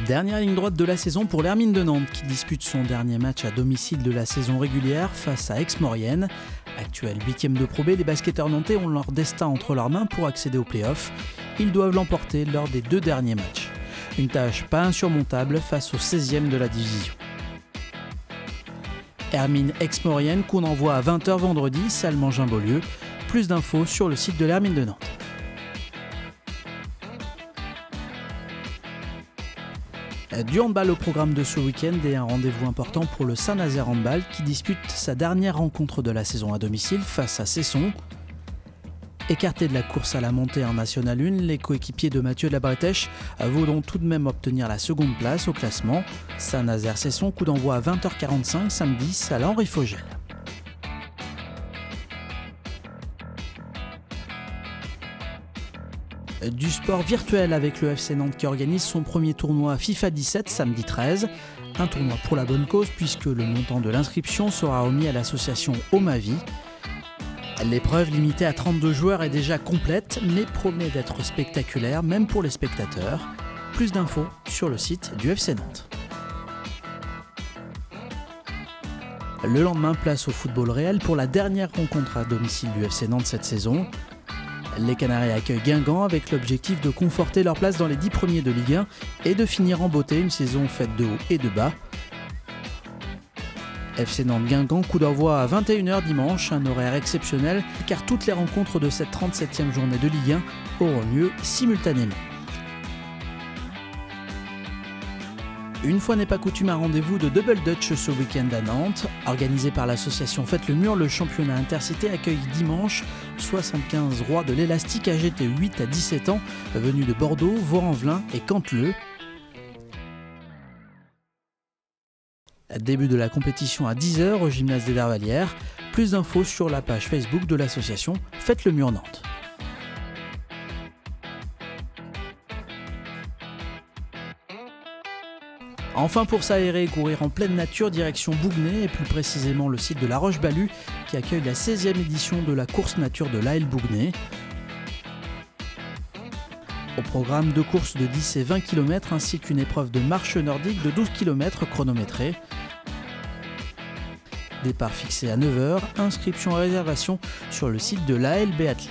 Dernière ligne droite de la saison pour l'Hermine de Nantes qui dispute son dernier match à domicile de la saison régulière face à Aix-Maurienne. Actuel 8 de Pro B, les basketteurs nantais ont leur destin entre leurs mains pour accéder aux playoffs. Ils doivent l'emporter lors des deux derniers matchs. Une tâche pas insurmontable face au 16e de la division. Hermine Aix-Maurienne, qu'on envoie à 20h vendredi, salle Mangin-Beaulieu. Plus d'infos sur le site de l'Hermine de Nantes. Du handball au programme de ce week-end et un rendez-vous important pour le Saint-Nazaire Handball qui dispute sa dernière rencontre de la saison à domicile face à Cesson. Écartés de la course à la montée en National 1, les coéquipiers de Mathieu de la Bretèche voudront tout de même obtenir la seconde place au classement. Saint-Nazaire-Cesson, coup d'envoi à 20h45 samedi, salle Henri Fogel. Du sport virtuel avec le FC Nantes qui organise son premier tournoi FIFA 17 samedi 13. Un tournoi pour la bonne cause puisque le montant de l'inscription sera remis à l'association Omavi. L'épreuve limitée à 32 joueurs est déjà complète mais promet d'être spectaculaire même pour les spectateurs. Plus d'infos sur le site du FC Nantes. Le lendemain, place au football réel pour la dernière rencontre à domicile du FC Nantes cette saison. Les Canaries accueillent Guingamp avec l'objectif de conforter leur place dans les 10 premiers de Ligue 1 et de finir en beauté une saison faite de haut et de bas. FC Nantes Guingamp, coup d'envoi à 21h dimanche, un horaire exceptionnel car toutes les rencontres de cette 37e journée de Ligue 1 auront lieu simultanément. Une fois n'est pas coutume, un rendez-vous de Double Dutch ce week-end à Nantes. Organisé par l'association Faites le Mur, le championnat intercité accueille dimanche 75 rois de l'élastique âgés de 8 à 17 ans, venus de Bordeaux, Vaux-en-Velin et Canteleu. Début de la compétition à 10h au gymnase des Dervalières. Plus d'infos sur la page Facebook de l'association Faites le Mur Nantes. Enfin pour s'aérer et courir en pleine nature, direction Bougnay et plus précisément le site de La Roche-Balue qui accueille la 16e édition de la course nature de l'AL Bougnay. Au programme deux courses de 10 et 20 km ainsi qu'une épreuve de marche nordique de 12 km chronométrée. Départ fixé à 9h, inscription et réservation sur le site de l'AL Athlée.